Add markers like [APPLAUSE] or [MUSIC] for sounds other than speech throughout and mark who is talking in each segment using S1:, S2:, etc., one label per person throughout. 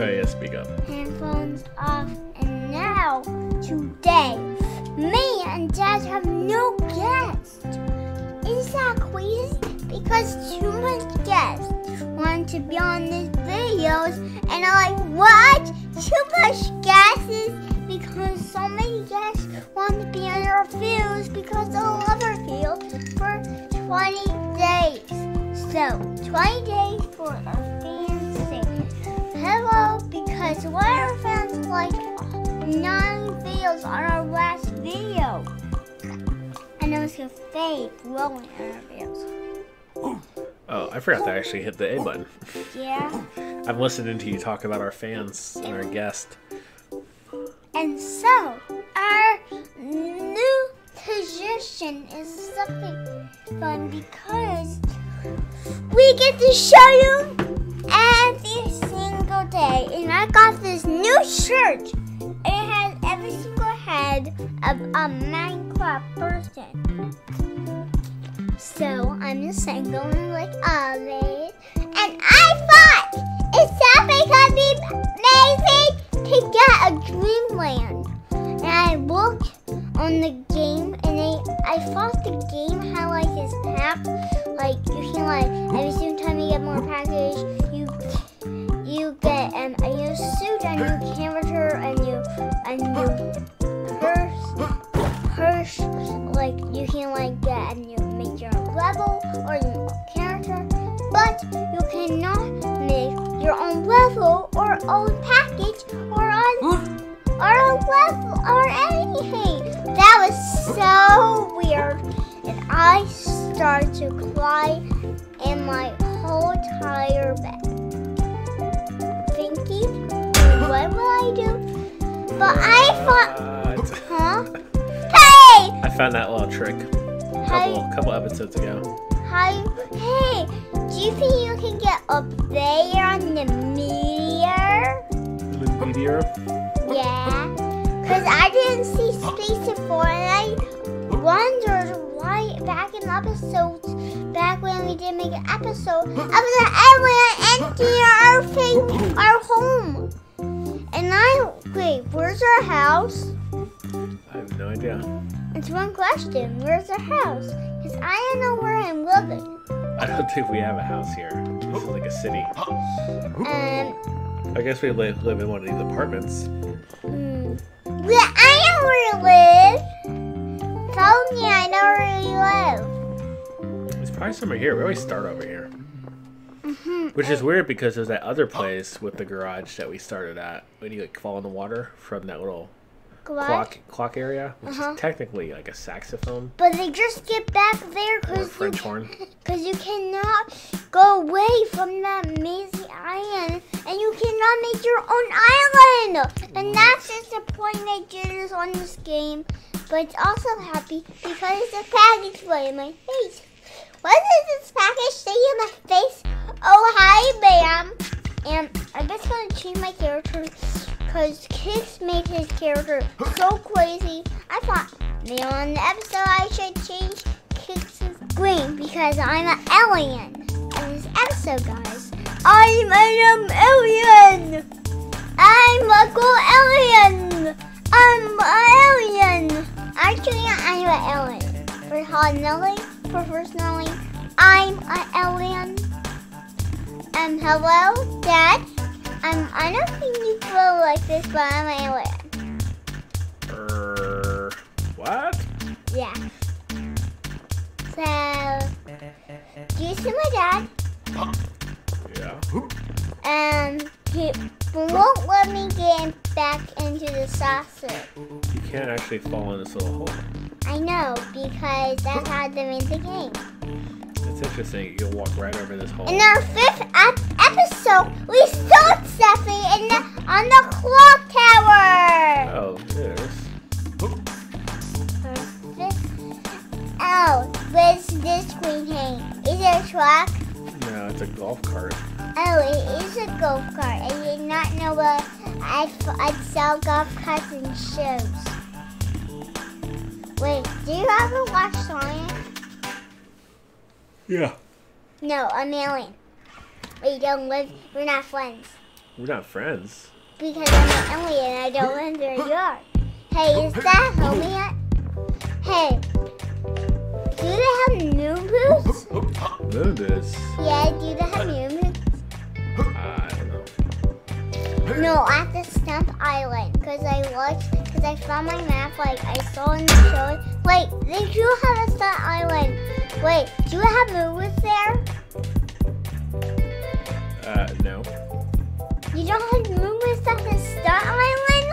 S1: Oh yeah, speak up.
S2: Handphones off, and now today, me and Dad have no guests. Is that crazy? Because too much guests want to be on these videos, and I'm like, what? Too much guests? Because so many guests want to be on our fields because they love our field for 20 days. So, 20 days for our hello because our fans like nine videos on our last video. And it was a fake rolling videos.
S1: Oh, I forgot to actually hit the A button.
S2: Yeah.
S1: I'm listening to you talk about our fans and our guest.
S2: And so, our new position is something fun because we get to show you every single day. And I got this new shirt. It has every single head of a Minecraft person. So I'm just saying, going like always. And I thought it's something could be amazing to get a dreamland. And I looked on the game, I, thought the game had like this pack, like you can like every single time you get more package, you you get um, a new suit, a new character, a new a new purse, purse. Like you can like get a new make your own level or your own character, but you cannot make your own level or own package or on or a level or anything. That was so weird. And I started to cry in my whole entire bed. Thinking, what will I do? But I thought, huh? Hey!
S1: I found that little trick a couple, couple episodes ago.
S2: Hi. Hey, do you think you can get up there on the meteor?
S1: The meteor.
S2: Yeah, because I didn't see space before, and I wondered why back in episodes, back when we did make an episode, I was an alien empty our thing, our home. And I wait, where's our house?
S1: I have no idea.
S2: It's one question. Where's our house? Because I don't know where I'm living.
S1: I don't think we have a house here. This is like a city.
S2: Um,
S1: I guess we live, live in one of these apartments.
S2: hmm. yeah, I know where you live. Tell me I know where you live.
S1: There's probably somewhere here. We always start over here.
S2: Mm-hmm.
S1: Which is weird because there's that other place with the garage that we started at when you like fall in the water from that little Clock clock area, which
S2: Uh-huh.
S1: is technically like a saxophone
S2: But they just get back there because
S1: French
S2: you,
S1: horn. [LAUGHS]
S2: cause you cannot go away from that amazing island and you cannot make your own island. And that's just the point they did this on this game. But it's also happy because it's a package right in my face. What does this package say in my face? Oh, hi, ma'am. And I'm just going to change my character because Kix made his character so crazy. I thought maybe on the episode I should change Kix's green because I'm an alien. In this episode, guys, I'm an alien. I'm a cool alien. I'm an alien. Actually, I'm an alien. For Hanelli, for first knowing, I'm an alien. Um, hello, Dad. Um, I don't feel like this, but I'm an.
S1: Er, what?
S2: Yeah. So, do you see my dad?
S1: Yeah.
S2: Um, he won't let me get back into the saucer.
S1: You can't actually fall in this little hole.
S2: I know, because that's how they made the game.
S1: It's interesting. You can walk right over this hole.
S2: In our fifth ep- episode, we saw Steffi in the, on the clock tower.
S1: Oh, there's.
S2: Fifth- Oh, where's this green hang? Is it a truck?
S1: No, it's a golf cart.
S2: Oh, it is a golf cart. I did not know what I'd, I'd sell golf carts and shows. Wait, do you ever watch Sonic?
S1: Yeah.
S2: No, I'm alien. We don't live, we're not friends.
S1: We're not friends.
S2: Because I'm an alien and I don't live where you are. Hey, is that home yet? Hey, do they have moon boots?
S1: Moon boots.
S2: Yeah, do they have moon boots?
S1: I don't know.
S2: No, at the Stump Island. Because I watched, because I found my map, like, I saw in the show. Wait, they do have a Stump Island. Wait, do you have moon boots there?
S1: Uh, no.
S2: You don't have moon boots at the Stump Island?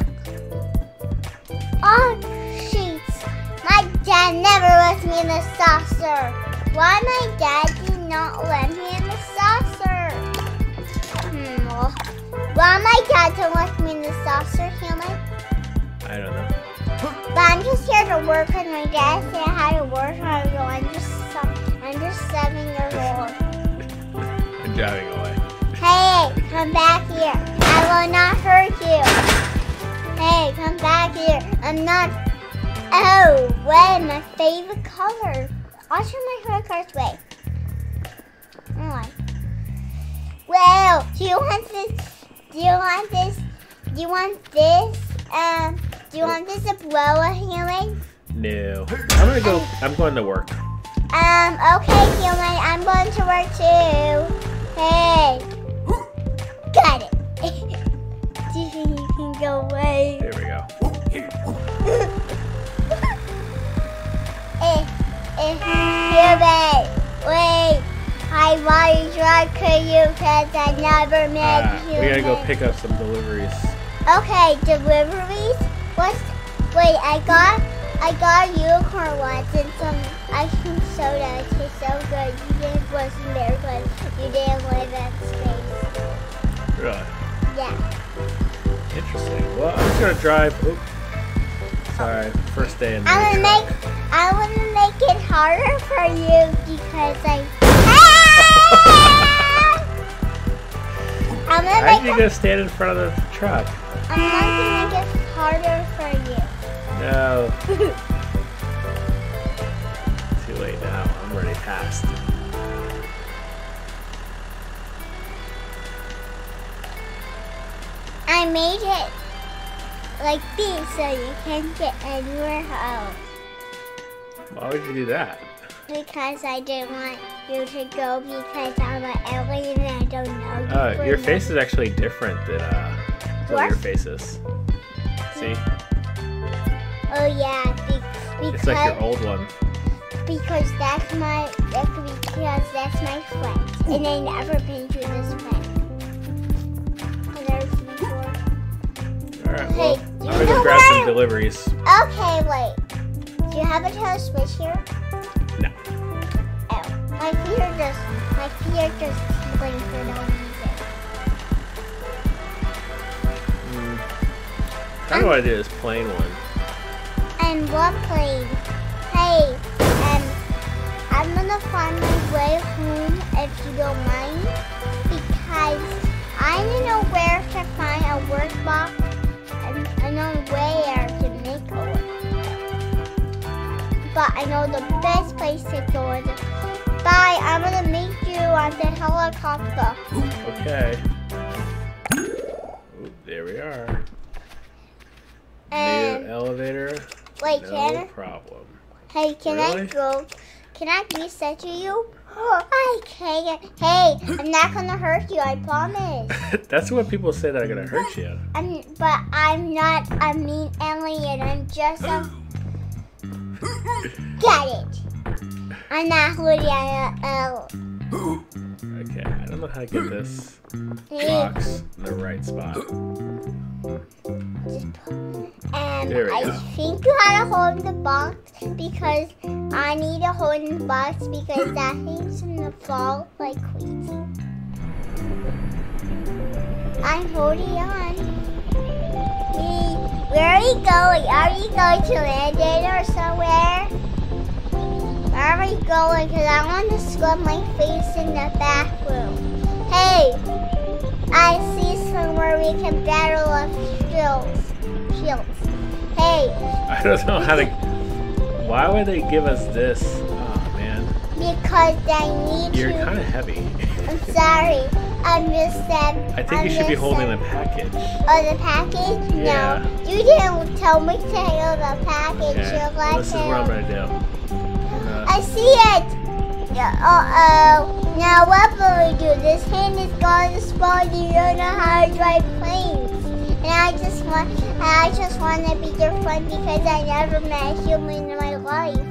S2: Oh, sheets. My dad never left me in the saucer. Why my dad did not let me in the saucer? Hmm. well, Why my dad don't let me in the saucer, human?
S1: I don't know.
S2: But I'm just here to work with my dad said how to work. Go, I'm just, I'm just seven years old. [LAUGHS]
S1: I'm driving away.
S2: Hey, come back here. I will not hurt you. Hey, come back here. I'm not. Oh, red, my favorite color. I'll show my colors. Wait. Alright. Well, do you want this? Do you want this? Do you want this? Um, do you want this umbrella healing?
S1: No. I'm gonna go. I'm going to work.
S2: Um, okay, human, I'm going to work too. Hey. Got it. Do you think you can go away?
S1: There we go.
S2: eh, eh, human, wait. I want to try to you because I never met
S1: Uh,
S2: human.
S1: we gotta go pick up some deliveries.
S2: Okay, deliveries? What's, wait, I got, I got a unicorn once and some ice cream soda. It tastes so good. You didn't wasn't there because you didn't live in
S1: Really
S2: Yeah.
S1: interesting. Well, I'm just gonna drive. Oop. Sorry, first day in the
S2: I'm gonna
S1: truck.
S2: make, I want to make it harder for you because I. [LAUGHS] Ah! I'm gonna
S1: How'd
S2: make
S1: you
S2: it,
S1: go stand in front of the truck?
S2: I'm gonna make it harder for you.
S1: No. [LAUGHS] Too late now. I'm already past.
S2: I made it like this so you can't get anywhere else.
S1: Why would you do that?
S2: Because I didn't want you to go because I'm an alien and I don't know you.
S1: Uh, your face is actually different than uh, What? your face is. See?
S2: Oh yeah, be- because
S1: It's like your old one.
S2: because that's my that's because that's my friend and I never been to this friend. Hey,
S1: I'm gonna go grab some deliveries.
S2: Okay, wait. Do you have a tail switch here?
S1: No.
S2: Oh, my fear just my fear just tingling for no reason.
S1: Mm. Kind of what I did is plain one.
S2: And what plane? Hey, um, I'm gonna find my way home if you don't mind, because I don't know where to find a workbox and I know where to make workbox. But I know the best place to go is. Bye. I'm gonna meet you on the helicopter.
S1: Okay. Oop, there we are.
S2: And
S1: New elevator.
S2: wait,
S1: No
S2: can
S1: problem.
S2: Hey, can I go? Can I reset to you? Oh, I can't. Hey, I'm not gonna hurt you. I promise. [LAUGHS]
S1: That's what people say that are gonna hurt you.
S2: I'm, but I'm not a mean alien. I'm just a. [GASPS] Get it? I'm not holding a.
S1: Uh, okay, I don't know how to get this box in the right spot.
S2: Um,
S1: There we
S2: I
S1: go.
S2: think you gotta hold the box because I need to hold the box because that thing's gonna fall like crazy. I'm holding on. We, where are we going? Are we going to London or somewhere? Where are we going? Because I want to scrub my face in the bathroom. Hey, I see somewhere we can battle of shields. Shields. Hey, [LAUGHS]
S1: I don't know how to. Why would they give us this? Oh man,
S2: because I need
S1: you're
S2: to.
S1: kind of heavy.
S2: I'm [LAUGHS] sorry. I missed them.
S1: I think you should be holding
S2: them.
S1: the package.
S2: Oh, the package?
S1: Yeah.
S2: No, you didn't tell me to hold the package.
S1: Okay.
S2: You're
S1: Well, this is what I'm gonna do. I'm
S2: I see it. Yeah, uh oh. Now what will we do? This hand is going to spoil. You don't know how to drive planes. I just want, I just want to be your friend because I never met a human in my life. [LAUGHS]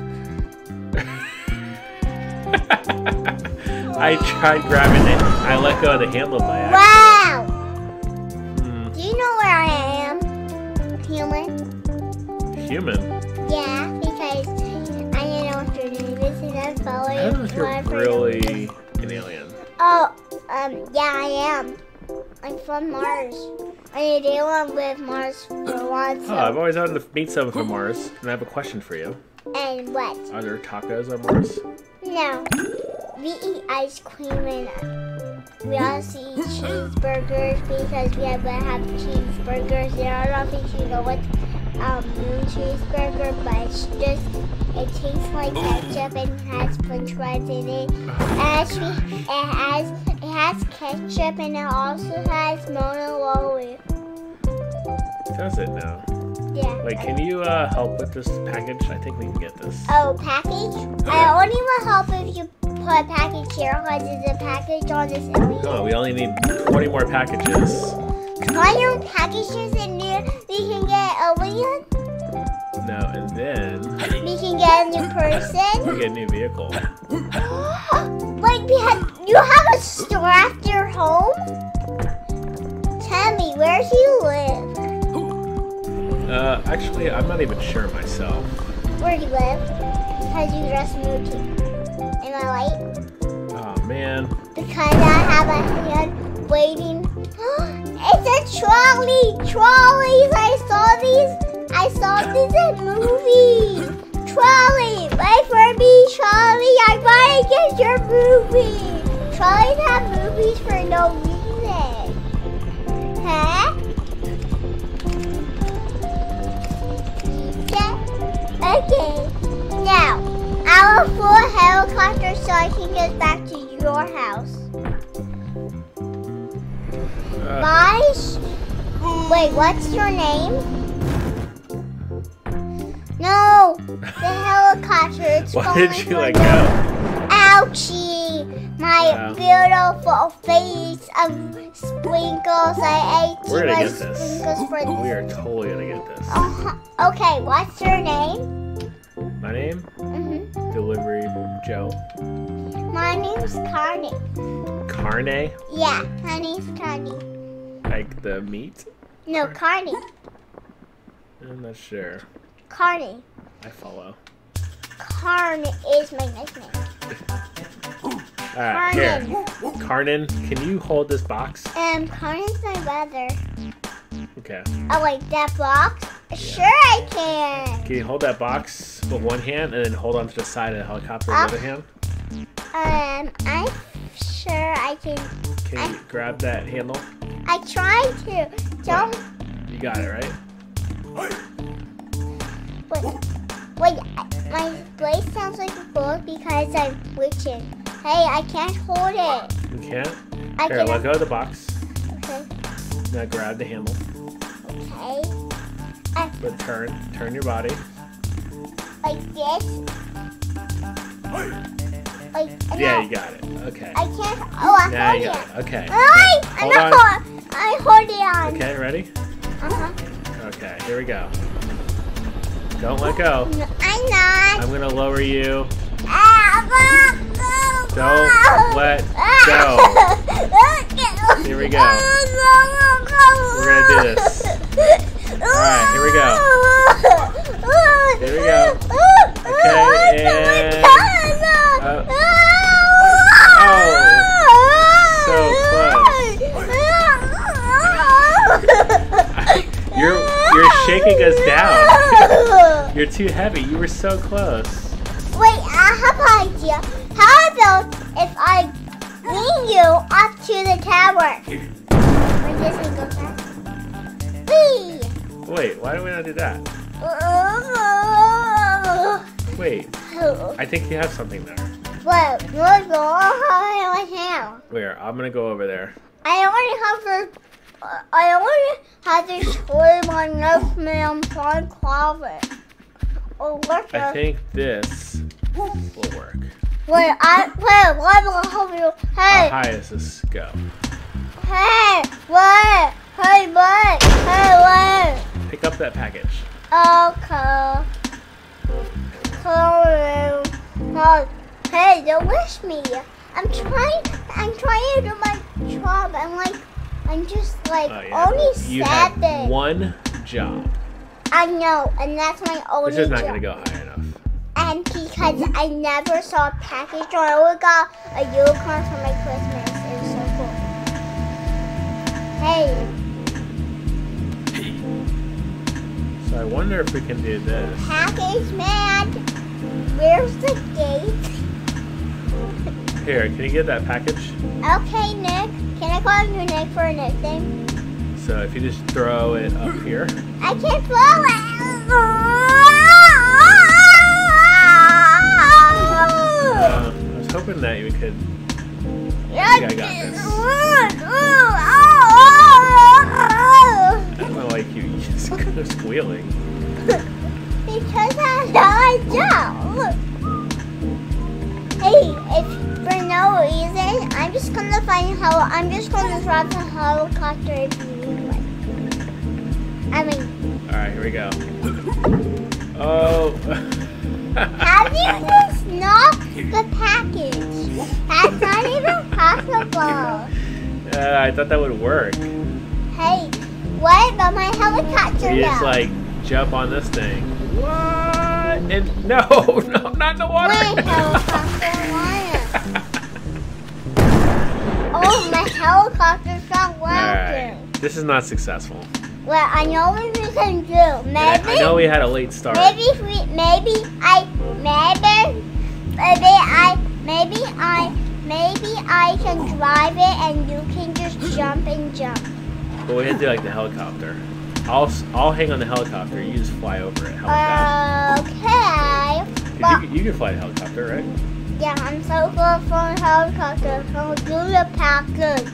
S1: I tried grabbing it. I let go of the handle by accident.
S2: Wow.
S1: Hmm,
S2: Do you know where I am? Human.
S1: human.
S2: Yeah, because I didn't know what your name is, and I'm following.
S1: I don't know if you're really an alien.
S2: Oh, um, yeah, I am. I'm from Mars. I didn't want to live Mars for once.
S1: Oh, I've always wanted to meet someone from Mars, and I have a question for you.
S2: And what?
S1: Are there tacos on Mars?
S2: No. We eat ice cream and we also eat cheeseburgers because we have to have cheeseburgers. And I don't think you know what um moon cheeseburger, but it's just it tastes like ketchup and has french fries in it. And actually, it has has ketchup and it also has Mona Lolly.
S1: Does it now?
S2: Yeah.
S1: Wait, can you uh, help with this package? I think we can get this.
S2: Oh, package? I only will help if you put a package here because there's a package on this.
S1: No, we only need 20 more packages.
S2: Try your packages in there. We can get a alien.
S1: No, and then
S2: We can get a new person?
S1: we get a new vehicle. [GASPS]
S2: Wait, we have you have a store at your home? Tell me, where do you live?
S1: Uh, actually, I'm not even sure myself.
S2: Where do you live? Because you just moved here. Am I right?
S1: Oh man,
S2: Because I have a hand waiting. [GASPS] it's a trolley! Trolleys! I saw these. I saw these in movies. Trolley! Wait for me, Trolley! I gotta get your movie. Trolleys have movies for no reason. Huh? Yeah. Okay. Now, I will fly a helicopter so I can get back to your house.
S1: uh,
S2: Bye. Wait, what's your name? No, the [LAUGHS] helicopter. It's
S1: why did you let go?
S2: Ouchie! My
S1: Yeah.
S2: beautiful face of sprinkles. I ate
S1: We're
S2: too much
S1: get this.
S2: sprinkles for
S1: We are totally gonna get this.
S2: Uh-huh. Okay, what's your name?
S1: My name?
S2: hmm
S1: Delivery Joe.
S2: My name's Carney.
S1: Carne,
S2: Yeah, my name's Carney.
S1: like the meat.
S2: No, Carney.
S1: I'm not sure.
S2: Carney.
S1: I follow.
S2: Carn is my nickname. [LAUGHS]
S1: Alright, here.
S2: Carnan.
S1: Carnan, can you hold this box?
S2: Um, Carney's my brother.
S1: Okay.
S2: Oh, like that box? Sure, I can.
S1: Can you hold that box with one hand and then hold on to the side of the helicopter
S2: Uh.
S1: with the other hand?
S2: Um, I'm sure I can.
S1: Can you grab that handle?
S2: I tried to. Don't.
S1: You got it, right?
S2: Wait, wait. My voice sounds like a book because I'm witching. Hey, I can't hold it.
S1: You can't?
S2: I
S1: Here, let
S2: can't.
S1: go of the box.
S2: Okay.
S1: Now grab the handle.
S2: Okay.
S1: But turn, turn your body.
S2: Like this. Like.
S1: Yeah, you got it. Okay.
S2: I can't. Oh, I
S1: Now
S2: hold
S1: you
S2: it.
S1: got it. Okay.
S2: I, I'm
S1: Hold
S2: not
S1: on.
S2: hold. I hold it on.
S1: Okay, ready?
S2: Uh-huh.
S1: Okay, here we go. Don't let go.
S2: No, I'm not.
S1: I'm gonna lower you. Don't let
S2: go.
S1: Here we go. We're gonna do this. Alright, here we go. Here we go. Okay, and- uh, You're you're shaking us down. You're too heavy. You were so close.
S2: I have an idea. How about if I bring you up to the tower? When Disney goes back. Whee!
S1: Wait, why do we not do that? Wait, I think you have something there.
S2: Let's go right now.
S1: Where? I'm gonna go over there.
S2: I only have uh, I only have to scream my next man from closet. Oh, what
S1: I think this will work.
S2: Wait, I wait. What will help you?
S1: How
S2: Hey,
S1: high does this go?
S2: hey, wait, hey, what? hey, what?
S1: Pick up that package.
S2: Okay. No. Hey, don't wish me. I'm trying. I'm trying to do my job. I'm like, I'm just like
S1: Oh, yeah.
S2: only
S1: You have one job.
S2: I know, and that's my only
S1: This is not
S2: job.
S1: gonna go high.
S2: And because I never saw a package, or I only got a unicorn for my Christmas. It was so cool. Hey,
S1: So I wonder if we can do this.
S2: package man, where's the gate?
S1: Here, can you get that package?
S2: Okay, Nick. Can I call you Nick for a nickname?
S1: So if you just throw it up here.
S2: I can't throw it.
S1: Hoping that you could.
S2: I
S1: think I got this. Oh, oh, oh. I don't know, like you [LAUGHS] just kind of squealing.
S2: Because that's how I jump. Hey, if for no reason, I'm just gonna find how. I'm just gonna drop the helicopter if you need one. I mean,
S1: All right, here we go. Uh, I thought that would work.
S2: Hey, what about my helicopter
S1: You just like jump on this thing. What? And [LAUGHS] no, no, not in the water.
S2: My [LAUGHS] helicopter wire. Oh, my helicopter's not
S1: All
S2: working.
S1: right, this is not successful.
S2: Well, I know what we can do.
S1: And I,
S2: Maybe,
S1: I know we had a late start.
S2: maybe if we, maybe I, maybe, maybe I, maybe I, maybe I can drive it and you can just jump and jump.
S1: But we had to do like the helicopter. I'll I'll hang on the helicopter. You just fly over it. How about
S2: Okay. well-
S1: you, can- you can fly the helicopter, right?
S2: Yeah, I'm so good for a helicopter. So do the package.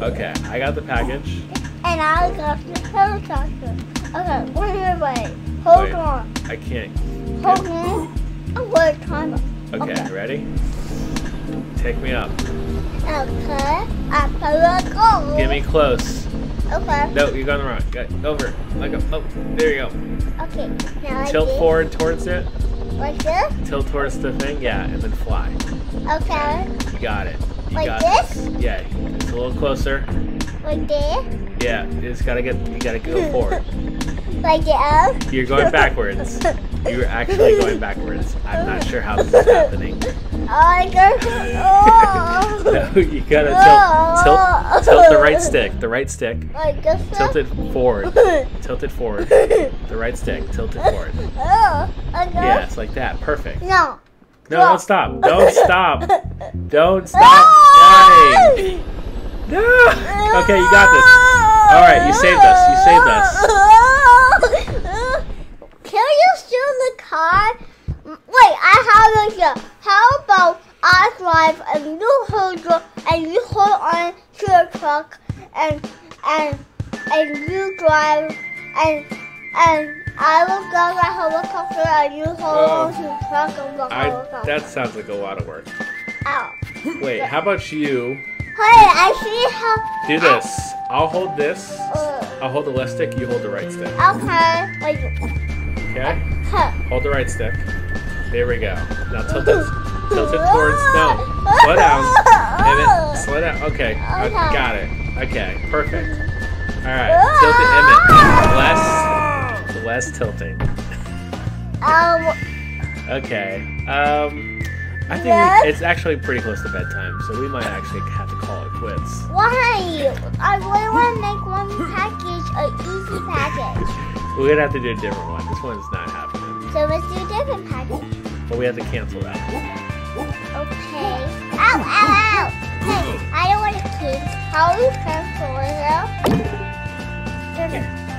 S1: Okay, I got the package.
S2: And I got the helicopter. Okay, wait, wait, wait. Hold
S1: Wait.
S2: on.
S1: I can't.
S2: Hold on. I'm going to time it.
S1: Okay,
S2: Okay.
S1: ready? Take me up.
S2: Okay. I'm gonna go.
S1: Get me close.
S2: Okay.
S1: No, you're going the wrong. Go, over. Let go. Oh, there you go.
S2: Okay. Now I
S1: Tilt forward towards it.
S2: Like this?
S1: Tilt towards the thing. Yeah, and then fly.
S2: Okay.
S1: You got it. You
S2: Like
S1: got
S2: this?
S1: Yeah, it's a little closer.
S2: Like this?
S1: Yeah, you just gotta get. You gotta go forward. [LAUGHS]
S2: Like this? Uh?
S1: You're going backwards. [LAUGHS] You're actually going backwards. I'm not sure how this is happening.
S2: I got oh. [LAUGHS]
S1: No, you gotta [LAUGHS] tilt, tilt, tilt the right stick. The right stick. Tilt it forward. [LAUGHS] Tilt it forward. The right stick. Tilt it forward.
S2: Oh,
S1: Yes, like that. Perfect.
S2: No.
S1: No, don't stop. Don't stop. Don't stop. Yay. No. Okay, you got this. All right, you saved us. You saved us.
S2: Can you steal the car? Wait, I have an idea. How about I drive and you hold on and you hold on to the truck and and and you drive and and I will go the helicopter and you hold
S1: Oh.
S2: on to the truck and the
S1: I,
S2: helicopter.
S1: that sounds like a lot of work.
S2: Ow.
S1: Wait, how about you
S2: Hey, I see how.
S1: do this? I'll hold this.
S2: Uh,
S1: I'll hold the left stick. You hold the right stick.
S2: okay. Like,
S1: Okay.
S2: huh.
S1: Hold the right stick. There we go. Now tilt it, tilt it towards. No, slow down. Emmett, slow down. Okay, I
S2: Okay.
S1: got it. Okay, perfect. All right, tilt it, Emmett. Less, less tilting.
S2: Um,
S1: Okay. Um, I think
S2: Yes?
S1: we, it's actually pretty close to bedtime, so we might actually have to call it quits.
S2: why? I really want to make one package an easy package.
S1: We're gonna have to do a different one. This one's not happening,
S2: So let's do a different package.
S1: but we have to cancel that.
S2: Okay. Ow, ow, ow. Hey, I don't want to keep. How do you cancel it out?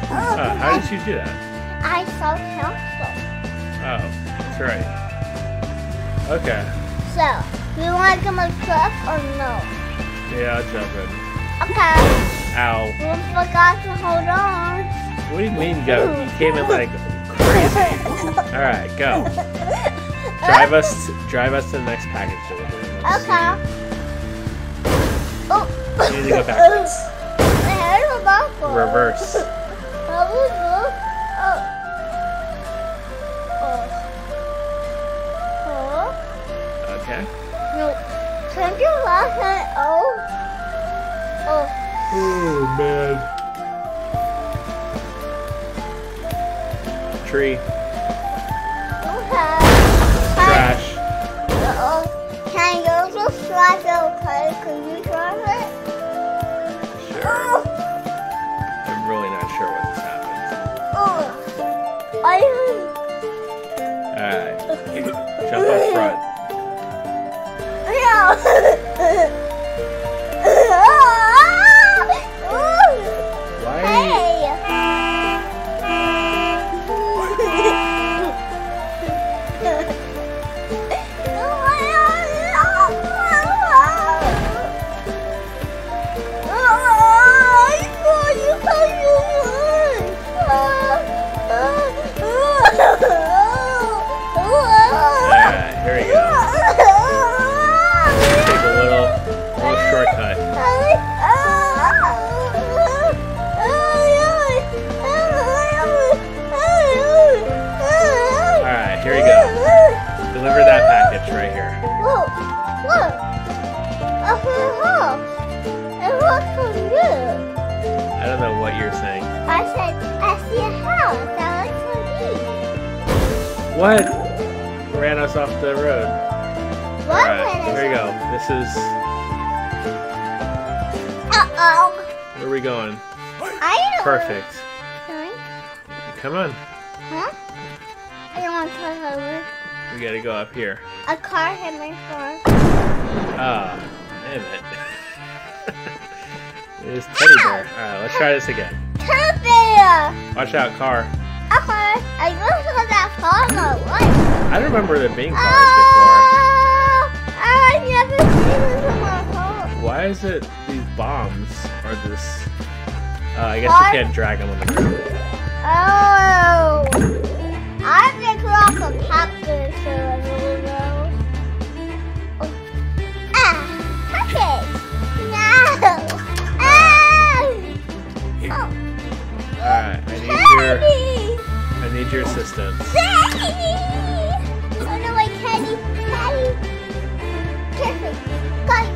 S2: Oh,
S1: Uh, how did you do that?
S2: I saw cancel.
S1: Oh, that's right. Okay.
S2: So, do you want to give a truck or no?
S1: Yeah, I'll jump in.
S2: Okay.
S1: Ow.
S2: We forgot to hold on.
S1: What do you mean go? You came in like [LAUGHS] crazy. Alright, go. Drive us drive us to the next package delivery. Let's
S2: Okay. Oh.
S1: You need to go backwards. Oh.
S2: I heard about
S1: see. Reverse.
S2: Oh. Oh. Oh.
S1: Okay.
S2: No. Turn your left hand. Oh. Oh.
S1: Oh man. Tree.
S2: Slide the okay? Can you drive it?
S1: Sure.
S2: Oh.
S1: I'm really not sure what this happens.
S2: Oh. I
S1: Alright. Jump up front. [LAUGHS] Why [LAUGHS] we go. This is
S2: Uh-oh.
S1: where are we going?
S2: I don't
S1: Perfect.
S2: Sorry.
S1: Come on.
S2: Huh? I don't want to turn over.
S1: We gotta go up here.
S2: A car hit my car.
S1: Ah, damn it. [LAUGHS] There's teddy bear. Alright, let's try this again.
S2: Turn bear.
S1: Watch out, car.
S2: Okay. I just saw that car my life.
S1: I don't remember there being cars
S2: Ah, I've never seen this in my car.
S1: Why is it these bombs are this? Uh, I guess
S2: What?
S1: you can't drag them on the ground.
S2: Oh. I think we're off a package so. Oh. Ah, package. No. Ah. Oh.
S1: Alright, I need your I need your assistance.
S2: Perfect. Got